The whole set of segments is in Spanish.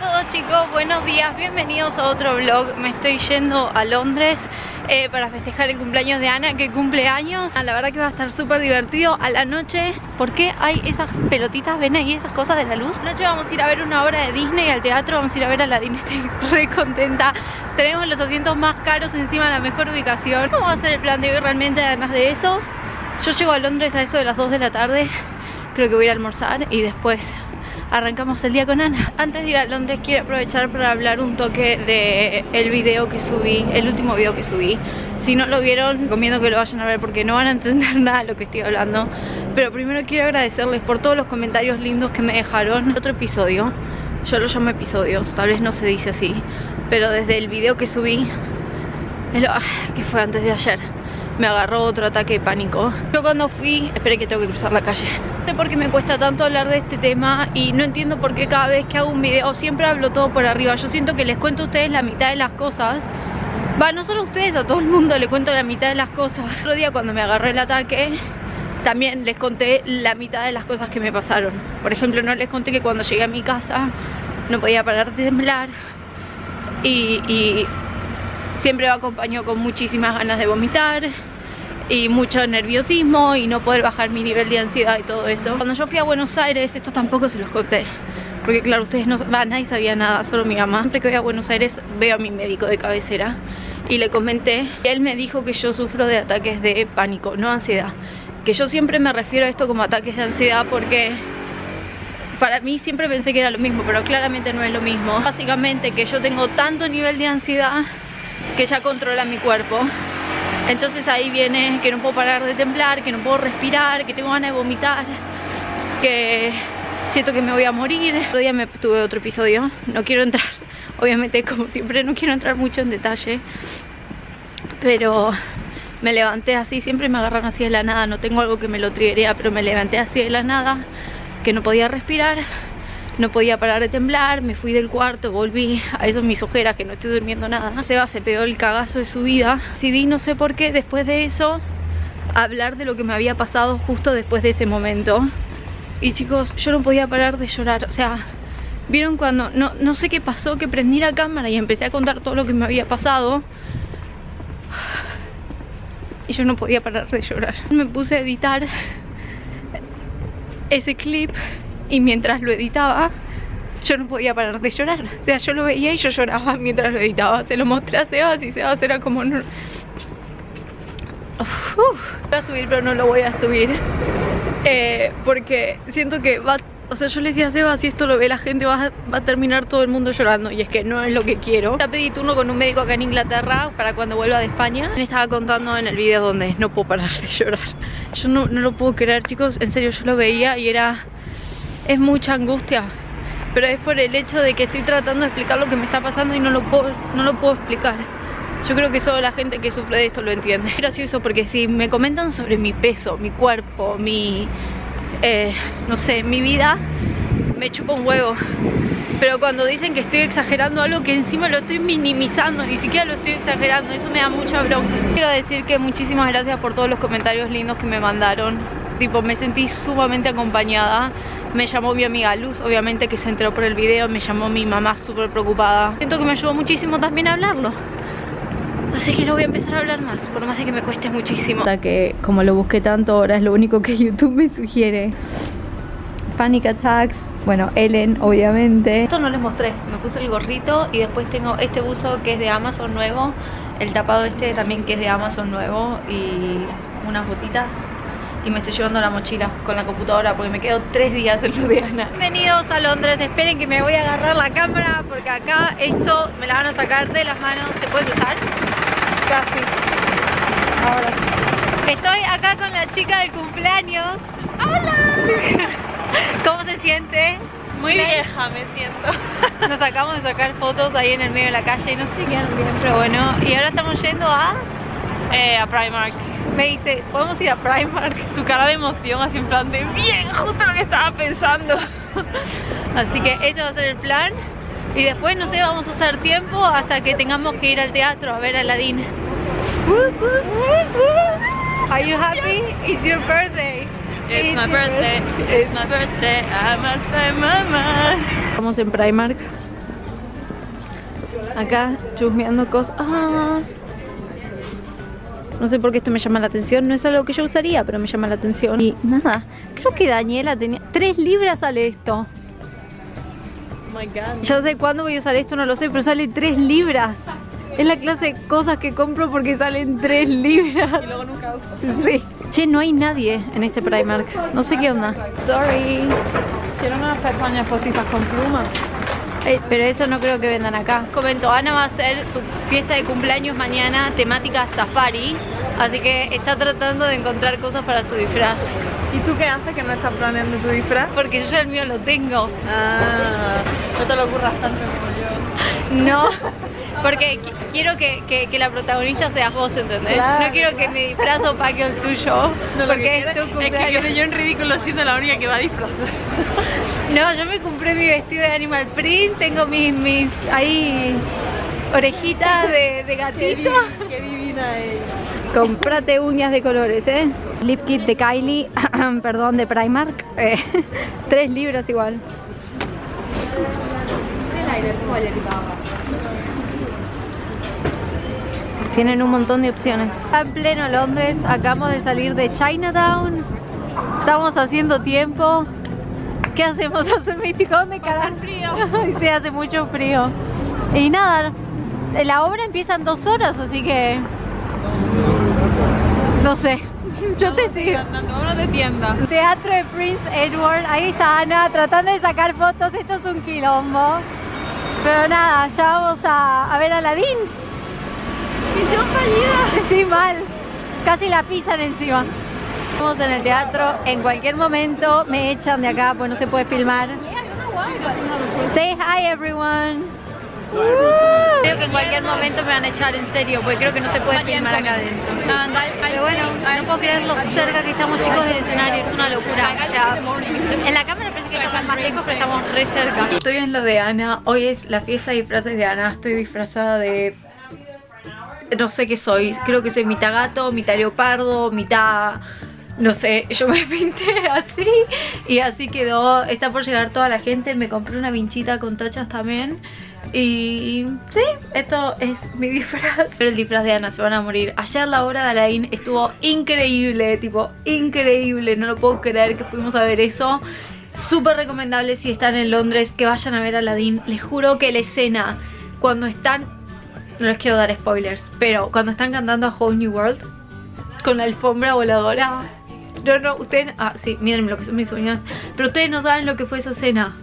todos chicos, buenos días, bienvenidos a otro vlog. Me estoy yendo a Londres eh, para festejar el cumpleaños de Ana que cumple años. Ah, La verdad que va a estar súper divertido a la noche ¿Por qué hay esas pelotitas, ven ahí, esas cosas de la luz? Noche vamos a ir a ver una obra de Disney al teatro, vamos a ir a ver a la Disney, estoy re contenta. Tenemos los asientos más caros encima la mejor ubicación. ¿Cómo va a ser el plan de hoy realmente además de eso? Yo llego a Londres a eso de las 2 de la tarde. Creo que voy a almorzar y después arrancamos el día con Ana. Antes de ir a Londres quiero aprovechar para hablar un toque de video que subí El último video que subí. Si no lo vieron, recomiendo que lo vayan a ver porque no van a entender nada de lo que estoy hablando. Pero primero quiero agradecerles por todos los comentarios lindos que me dejaron. Otro episodio, yo lo llamo episodios, tal vez no se dice así Pero desde el video que subí, que fue antes de ayer me agarró otro ataque de pánico. Yo cuando fui, esperé que tengo que cruzar la calle. No sé por qué me cuesta tanto hablar de este tema Y no entiendo por qué cada vez que hago un video Siempre hablo todo por arriba. Yo siento que les cuento a ustedes la mitad de las cosas. Va, no solo a ustedes, a todo el mundo le cuento la mitad de las cosas. Otro día cuando me agarró el ataque También les conté la mitad de las cosas que me pasaron. Por ejemplo, no les conté que cuando llegué a mi casa No podía parar de temblar y, y siempre me acompañó con muchísimas ganas de vomitar y mucho nerviosismo y no poder bajar mi nivel de ansiedad y todo eso. Cuando yo fui a Buenos Aires, esto tampoco se los conté. Porque claro, ustedes no, van nadie sabía nada, solo mi mamá. Siempre que voy a Buenos Aires veo a mi médico de cabecera y le comenté. Y él me dijo que yo sufro de ataques de pánico, no ansiedad. Que yo siempre me refiero a esto como ataques de ansiedad porque para mí siempre pensé que era lo mismo, pero claramente no es lo mismo. Básicamente que yo tengo tanto nivel de ansiedad que ya controla mi cuerpo entonces ahí viene que no puedo parar de temblar, que no puedo respirar, que tengo ganas de vomitar que siento que me voy a morir. Otro día me tuve otro episodio, no quiero entrar obviamente como siempre no quiero entrar mucho en detalle pero me levanté así, siempre me agarran así de la nada, no tengo algo que me lo triguea, pero me levanté así de la nada, que no podía respirar no podía parar de temblar, me fui del cuarto, volví a esos mis ojeras que no estoy durmiendo nada. Seba se pegó el cagazo de su vida. Decidí, no sé por qué, después de eso, hablar de lo que me había pasado justo después de ese momento. Y chicos, yo no podía parar de llorar, o sea, vieron cuando, no, no sé qué pasó, que prendí la cámara y empecé a contar todo lo que me había pasado. Y yo no podía parar de llorar. Me puse a editar ese clip y mientras lo editaba yo no podía parar de llorar. O sea yo lo veía y yo lloraba mientras lo editaba. Se lo mostré a Sebas y Sebas era como voy a subir pero no lo voy a subir. Eh, porque siento que va o sea, yo le decía a Seba, si esto lo ve la gente va a, terminar todo el mundo llorando Y es que no es lo que quiero. Ya pedí turno con un médico acá en Inglaterra para cuando vuelva de España. Me estaba contando en el video donde no puedo parar de llorar. Yo no, no lo puedo creer, chicos. En serio, yo lo veía y era es mucha angustia pero es por el hecho de que estoy tratando de explicar lo que me está pasando y no lo puedo, no lo puedo explicar. Yo creo que solo la gente que sufre de esto lo entiende. Es gracioso porque si me comentan sobre mi peso, mi cuerpo, mi... Eh, no sé, mi vida me chupa un huevo. Pero cuando dicen que estoy exagerando algo que encima lo estoy minimizando, ni siquiera lo estoy exagerando, eso me da mucha bronca. Quiero decir que muchísimas gracias por todos los comentarios lindos que me mandaron, tipo me sentí sumamente acompañada. Me llamó mi amiga Luz, obviamente que se enteró por el video. Me llamó mi mamá súper preocupada. Siento que me ayudó muchísimo también a hablarlo. Así que lo voy a empezar a hablar más Por más de que me cueste muchísimo. Hasta que como lo busqué tanto ahora es lo único que YouTube me sugiere. Panic Attacks, bueno, Ellen obviamente. Esto no les mostré, me puse el gorrito y después tengo este buzo que es de Amazon nuevo El tapado este también que es de Amazon nuevo y unas botitas y me estoy llevando la mochila con la computadora porque me quedo tres días en lo de Ana. Bienvenidos a Londres, esperen que me voy a agarrar la cámara porque acá esto me la van a sacar de las manos. ¿Se puede usar? Casi. Ahora. Estoy acá con la chica del cumpleaños. ¡Hola! ¿Cómo se siente? Muy vieja me siento. Nos acabamos de sacar fotos ahí en el medio de la calle y no sé qué bien, pero bueno. Y ahora estamos yendo a... Eh, a Primark me dice, ¿podemos ir a Primark? Su cara de emoción así en plan de bien, justo lo que estaba pensando. Así que ese va a ser el plan. Y después, no sé, vamos a hacer tiempo hasta que tengamos que ir al teatro a ver a Aladdin. Are you happy? It's your birthday. It's, my birthday. It's my birthday. I must say mama. Estamos en Primark acá chusmeando cosas. Ah. No sé por qué esto me llama la atención, no es algo que yo usaría, pero me llama la atención. Y nada, creo que Daniela tenía... Tres libras sale esto. Oh my god. Ya sé cuándo voy a usar esto, no lo sé, pero sale 3 libras. Es la clase de cosas que compro porque salen 3 libras. Y luego nunca uso. Sí. Che, no hay nadie en este Primark. No sé qué onda. Sorry. Quiero unas pestañas postizas con plumas. Eh, pero eso no creo que vendan acá. Comento, Ana va a hacer su fiesta de cumpleaños mañana temática safari. Así que está tratando de encontrar cosas para su disfraz. ¿Y tú qué haces que no estás planeando tu disfraz? Porque yo ya el mío lo tengo. Ah, no te lo ocurras tanto como yo. No, porque qui- quiero que, que- que la protagonista seas vos, ¿entendés? Claro. No quiero que mi disfraz opaque el tuyo, No, lo porque que es que yo en ridículo siendo la única que va a disfrazar. No, yo me compré mi vestido de animal print, tengo mis, mis ahí orejitas de, de Qué, gatito. qué divina es. Comprate uñas de colores, ¿eh? Lip kit de Kylie, perdón, de Primark. eh, tres libras igual. Tienen un montón de opciones. En pleno Londres, acabamos de salir de Chinatown. Estamos haciendo tiempo. ¿Qué hacemos? Hace místico, ¿dónde carajo? frío. Sí, hace mucho frío. Y nada, la obra empieza en dos horas, así que... No sé, yo te sigo. De tienda. Teatro de Prince Edward, ahí está Ana tratando de sacar fotos, esto es un quilombo. Pero nada, ya vamos a, a ver a Aladdin. Misión fallida. Sí, mal. Casi la pisan encima. Estamos en el teatro, en cualquier momento me echan de acá, pues no se puede filmar. Say hi everyone. Creo que en cualquier momento me van a echar en serio, porque creo que no se puede filmar acá adentro. Pero bueno, no puedo creer lo cerca que estamos chicos del escenario, es una locura. O sea, en la cámara parece que estamos más lejos, pero estamos re cerca. Estoy en lo de Ana, hoy es la fiesta de disfraces de Ana, estoy disfrazada de no sé qué soy. Creo que soy mitad gato, mitad leopardo, mitad... No sé, yo me pinté así y así quedó. Está por llegar toda la gente. Me compré una vinchita con tachas también. Y sí, esto es mi disfraz. Pero el disfraz de Ana se van a morir. Ayer la obra de Alain estuvo increíble, tipo increíble. No lo puedo creer que fuimos a ver eso. Súper recomendable si están en Londres que vayan a ver a Aladdin. Les juro que la escena cuando están no les quiero dar spoilers, pero cuando están cantando a Whole New World con la alfombra voladora. No, no, ustedes. Ah, sí, miren lo que son mis uñas. Pero ustedes no saben lo que fue esa escena.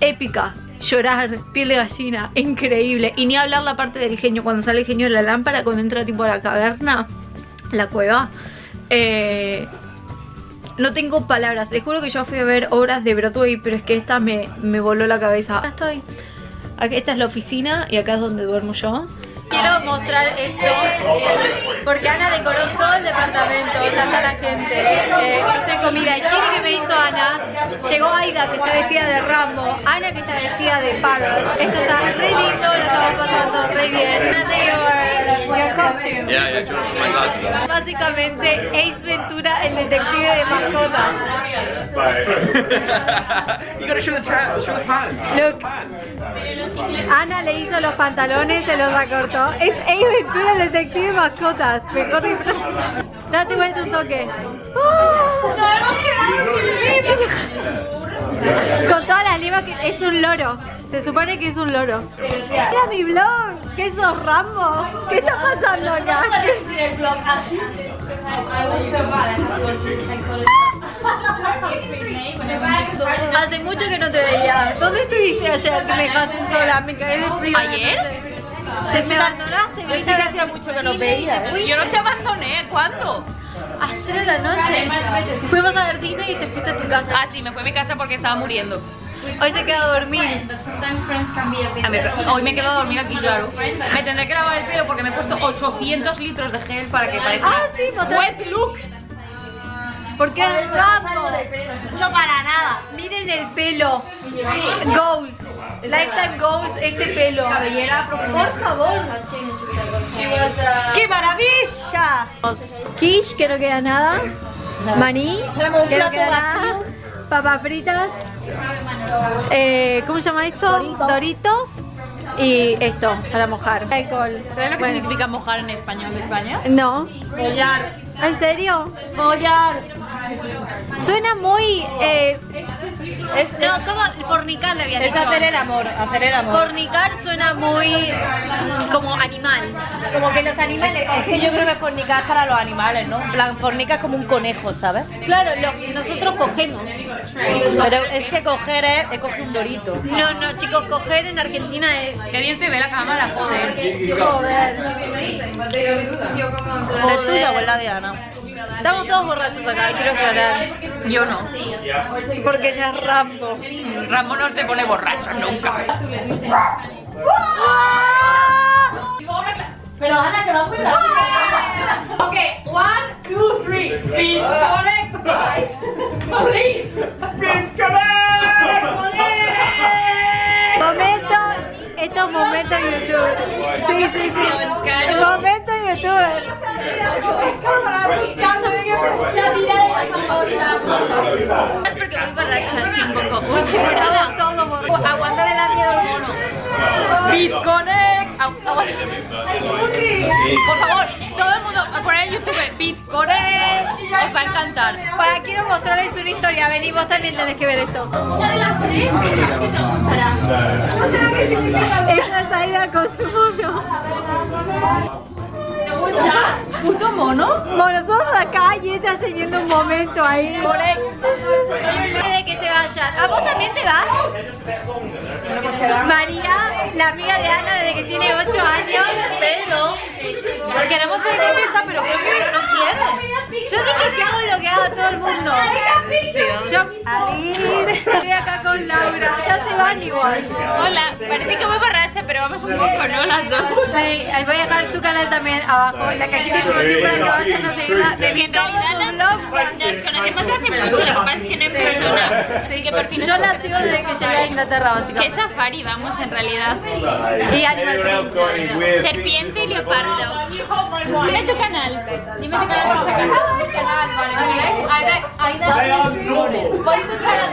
Épica. Llorar, piel de gallina, increíble. Y ni hablar la parte del genio, cuando sale el genio de la lámpara, cuando entra tipo a la caverna, la cueva. Eh, no tengo palabras. Les juro que yo fui a ver obras de Broadway, pero es que esta me, me voló la cabeza. Acá estoy. Esta es la oficina y acá es donde duermo yo. Quiero mostrar esto porque Ana decoró todo el departamento, ya está la gente. Eh, yo estoy comida. ¿Y quién que me hizo Ana? Llegó Aida que está vestida de Rambo, Ana que está vestida de Parrot. Esto está re lindo, lo estamos pasando re bien. Wanna say your, your costume. Yeah, yeah, sure. My glasses. Básicamente Ace Ventura, el detective de mascotas. you gotta show the trap, show the pan. Look. Ana le hizo los pantalones, se los acortó. Es Ace Ventura, el detective de mascotas. Mejor disfraz. Date vuelta un toque. ¡Oh! Con todas las limas que es un loro. Se supone que es un loro. Mira mi blog. ¿Qué sos Rambo? ¿Qué está pasando acá? Hace mucho que no te veía. ¿Dónde estuviste ayer que me dejaste sola? Me caí de frío. ¿Ayer? Te me abandonaste. Yo sí que hacía mucho que no veía, ¿eh? Yo no te abandoné, ¿cuándo? Ayer en la noche. Fuimos a ver Disney y te fuiste a tu casa. Ah, sí, me fui a mi casa porque estaba muriendo. Hoy se queda a dormir. A ver, hoy me quedo a dormir aquí, claro. Me tendré que lavar el pelo porque me he puesto 800 litros de gel para que parezca Ah, sí, mostrá- wet look. ¿Por qué Rambo? Mucho para nada. Miren el pelo. Goals. Lifetime goals, este pelo. Cabellera. Por favor. ¡Qué maravilla! Quiche, que no queda nada. Maní, que no queda nada. Papas fritas. Eh, ¿Cómo se llama esto? Doritos. y esto para mojar. Alcohol. ¿Sabes lo que Bueno. significa mojar en español de España? No. Follar. ¿En serio? Follar. Suena muy... Eh, Es, no, es, como fornicar le había es dicho. hacer el amor, hacer el amor. Fornicar suena muy como animal. Como que los animales... Es que yo creo que fornicar es para los animales, ¿no? En plan, fornica es como un conejo, ¿sabes? Claro, lo- nosotros cogemos. Pero es que coger es, es coger un dorito. No, no, chicos, coger en Argentina es... Qué bien se ve la cámara, joder. Joder. ¿Es tuya o es la de Ana? Estamos todos borrachos acá, quiero aclarar. Yo no. Porque ella es Rambo. Ramón no se pone borracho nunca. Pero Ana, que va fuera. Ok, one, two, three. Connect, guys. Please. Momento, estos momentos YouTube. Sí, sí, sí. Momento youtuber. Es porque voy borracha así un poco. Uy, se brava. Todo borracho. Aguanta le da miedo al mono. Beat Connect. Au- au- Por favor, todo el mundo a poner en YouTube Beat Connect. Os va a encantar. Para quiero mostrarles una historia. Vení, vos también tenés que ver esto. Ella es Aida con su mono. ¿Puto mono? Bueno, nosotros acá y ella teniendo un momento ahí. Que se vayan. ¿A vos también te vas? María, la amiga de Ana desde que tiene 8 años. Pero, porque no hemos tenido fiesta, pero creo que no quiere. Yo dije que hago lo que haga todo el mundo. Yo, estoy acá con Laura. Ya se van igual. Hola, parece que voy borracha, pero vamos un poco, ¿no? Las dos. Sí, ahí voy a dejar su canal también abajo en la cajita de información para que vayan a seguirla. De mi blog. Nos conocemos hace mucho, lo que pasa es que no en persona. Sí, que por fin yo la sigo desde que llegué a Inglaterra, ¿Qué básicamente. safari vamos en realidad? Y Animal. Serpiente y leopardo. Dime tu canal. Dime tu canal. Canal, Aida. Pon tu cara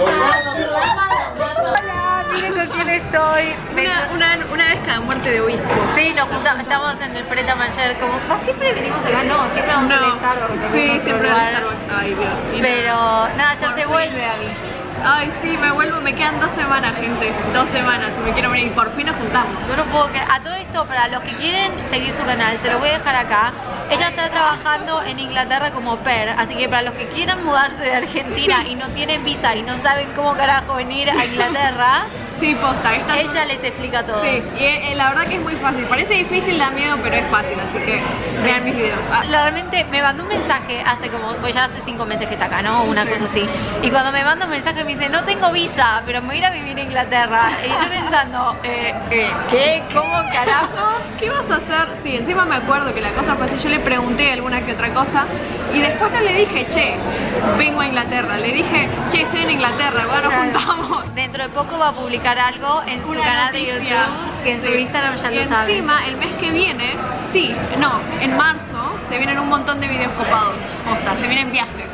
Hola, miren con quién estoy. Una, una, una vez cada muerte de obispo. Sí, nos juntamos, estamos en el Pret a Manger, como ¿Ah, siempre venimos acá, no, siempre vamos al Starbucks. Sí, en otro siempre lugar. en Starbucks. Ay, Dios. Pero nada, ya se vuelve a mí. Ay, sí, me vuelvo, me quedan dos semanas, gente. Dos semanas, me quiero venir. Por fin nos juntamos. Yo no puedo creer. A todo esto, para los que quieren seguir su canal, se lo voy a dejar acá. Ella está trabajando en Inglaterra como per, así que para los que quieran mudarse de Argentina y no tienen visa y no saben cómo carajo venir a Inglaterra, Sí, posta, esta ella les explica todo. Sí, y eh, la verdad que es muy fácil. Parece difícil, da miedo, pero es fácil, así que vean mis videos. Ah, Realmente me mandó un mensaje hace como, pues ya hace cinco meses que está acá, ¿no? Una cosa así. Y cuando me manda un mensaje me dice, no tengo visa, pero me voy a ir a vivir a Inglaterra. Y yo pensando, eh, eh, ¿qué? ¿Cómo carajo? ¿Qué vas a hacer? Sí, encima me acuerdo que la cosa fue así, yo le pregunté alguna que otra cosa y después no le dije, che, vengo a Inglaterra, le dije, che, estoy en Inglaterra, bueno, nos juntamos. Dentro de poco va a publicar algo en su canal de. YouTube, que en su Sí. Instagram ya y lo saben. encima, el mes que viene, sí, no, en marzo, se vienen un montón de videos copados, posta, se vienen viajes.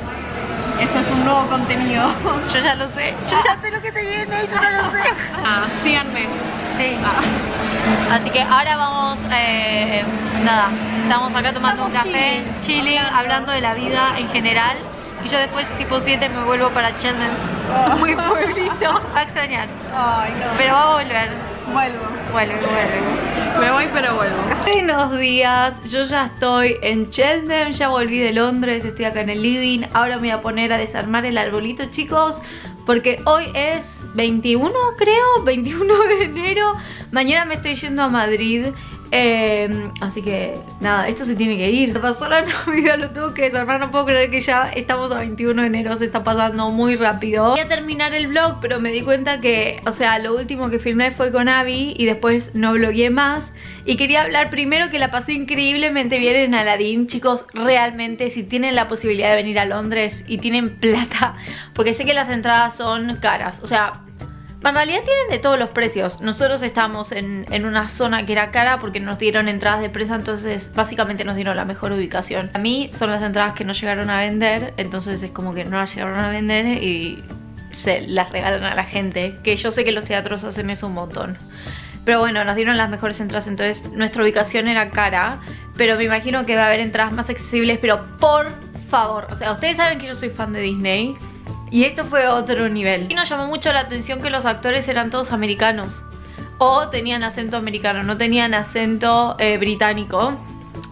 Este es un nuevo contenido. Yo ya lo sé, yo ya sé lo que te viene, yo no lo sé. Ah, síganme. Sí. Ah. Así que ahora vamos, eh, nada, estamos acá tomando un café, chilling, hablando de la vida en general. Y yo después, tipo 7, me vuelvo para Cheltenham. Muy pueblito. Va a extrañar. Ay, no. Pero va a volver. Vuelvo. Vuelve, vuelve. Me voy, pero vuelvo. Buenos días, yo ya estoy en Cheltenham, ya volví de Londres, estoy acá en el living. Ahora me voy a poner a desarmar el arbolito, chicos, porque hoy es 21, creo, 21 de enero. Mañana me estoy yendo a Madrid. Eh, así que nada, esto se tiene que ir. Pasó la Navidad, lo tuve que desarmar. No puedo creer que ya estamos a 21 de enero, se está pasando muy rápido. Voy a terminar el vlog, pero me di cuenta que, o sea, lo último que filmé fue con Abby y después no vlogué más. Y quería hablar primero que la pasé increíblemente bien en Aladdin. Chicos, realmente, si tienen la posibilidad de venir a Londres y tienen plata, porque sé que las entradas son caras. O sea, en realidad tienen de todos los precios. Nosotros estamos en, en una zona que era cara porque nos dieron entradas de presa, entonces básicamente nos dieron la mejor ubicación. A mí son las entradas que no llegaron a vender, entonces es como que no las llegaron a vender y se las regalan a la gente, que yo sé que los teatros hacen eso un montón. Pero bueno, nos dieron las mejores entradas, entonces nuestra ubicación era cara, pero me imagino que va a haber entradas más accesibles, pero por favor, o sea, ustedes saben que yo soy fan de Disney y esto fue otro nivel. Y nos llamó mucho la atención que los actores eran todos americanos o tenían acento americano, no tenían acento eh, británico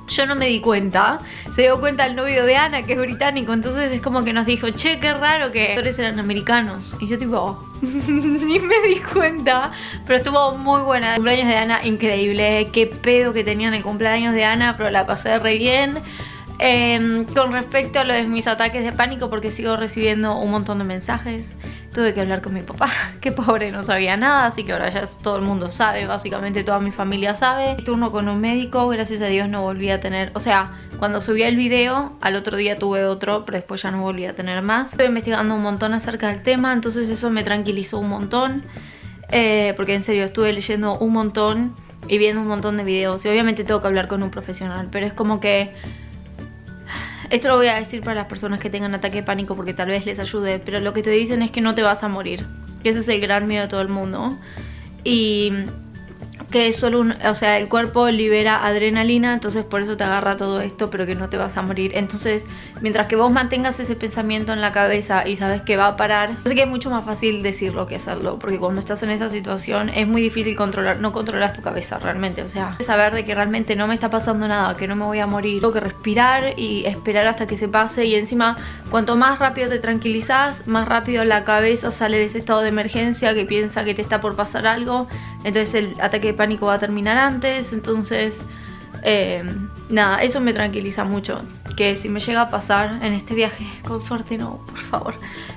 yo no me di cuenta. Se dio cuenta el novio de Ana, que es británico. Entonces es como que nos dijo, che, qué raro que los actores eran americanos. Y yo tipo, ni me di cuenta. Pero estuvo muy buena. Cumpleaños de Ana, increíble. Qué pedo que tenían el cumpleaños de Ana, pero la pasé re bien. Em, con respecto a lo de mis ataques de pánico, porque sigo recibiendo un montón de mensajes tuve que hablar con mi papá, que pobre no sabía nada, así que ahora ya todo el mundo sabe, básicamente toda mi familia sabe. Turno con un médico, gracias a Dios no volví a tener, o sea, cuando subí el video, al otro día tuve otro, pero después ya no volví a tener más. Estoy investigando un montón acerca del tema, entonces eso me tranquilizó un montón, eh, porque en serio estuve leyendo un montón y viendo un montón de videos y obviamente tengo que hablar con un profesional, pero es como que esto lo voy a decir para las personas que tengan ataque de pánico porque tal vez les ayude, pero lo que te dicen es que no te vas a morir. Que ese es el gran miedo de todo el mundo. Y que es solo un, o sea, el cuerpo libera adrenalina, entonces por eso te agarra todo esto, pero que no te vas a morir. Entonces, mientras que vos mantengas ese pensamiento en la cabeza y sabes que va a parar, yo sé que es mucho más fácil decirlo que hacerlo, porque cuando estás en esa situación es muy difícil controlar, no controlas tu cabeza realmente, o sea, saber de que realmente no me está pasando nada, que no me voy a morir, tengo que respirar y esperar hasta que se pase y encima cuanto más rápido te tranquilizas, más rápido la cabeza sale de ese estado de emergencia que piensa que te está por pasar algo, entonces el ataque pánico va a terminar antes, entonces eh, nada, eso me tranquiliza mucho. Que si me llega a pasar en este viaje, con suerte no, por favor,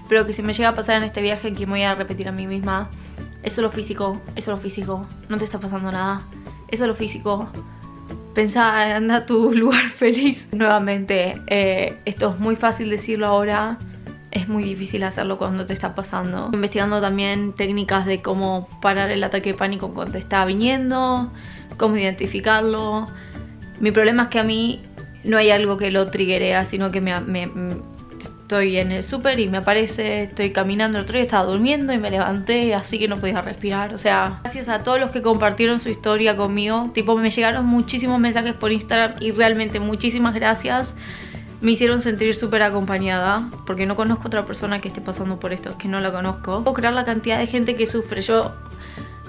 pero que si me llega a pasar en este viaje que me voy a repetir a mí misma, eso es lo físico, eso es lo físico, no te está pasando nada, eso es lo físico. Pensá, anda a tu lugar feliz. Nuevamente, eh, esto es muy fácil decirlo ahora, es muy difícil hacerlo cuando te está pasando. Investigando también técnicas de cómo parar el ataque de pánico cuando te está viniendo, cómo identificarlo. Mi problema es que a mí no hay algo que lo triggerea, sino que me, estoy en el súper y me aparece, estoy caminando, el otro día estaba durmiendo y me levanté, así que no podía respirar. O sea, gracias a todos los que compartieron su historia conmigo. Tipo, me llegaron muchísimos mensajes por Instagram y realmente muchísimas gracias me hicieron sentir súper acompañada porque no conozco otra persona que esté pasando por esto, es que no la conozco. Puedo creer la cantidad de gente que sufre. Yo,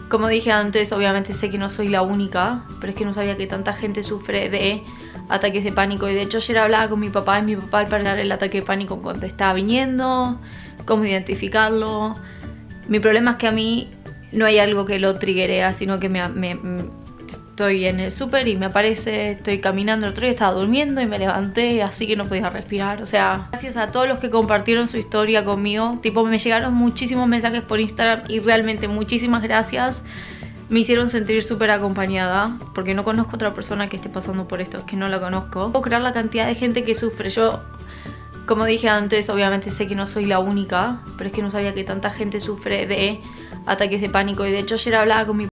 como dije antes, obviamente sé que no soy la única, pero es que no sabía que tanta gente sufre de ataques de pánico. Y de hecho ayer hablaba con mi papá y mi papá al parar el ataque de pánico cuando estaba viniendo, cómo identificarlo. Mi problema es que a mí no hay algo que lo triggerea, sino que me estoy en el súper y me aparece, estoy caminando, el otro día estaba durmiendo y me levanté, así que no podía respirar. O sea, gracias a todos los que compartieron su historia conmigo. Tipo, me llegaron muchísimos mensajes por Instagram y realmente muchísimas gracias. Me hicieron sentir súper acompañada porque no conozco otra persona que esté pasando por esto, es que no la conozco. Puedo creer la cantidad de gente que sufre. Yo, como dije antes, obviamente sé que no soy la única, pero es que no sabía que tanta gente sufre de ataques de pánico. Y de hecho ayer hablaba con mi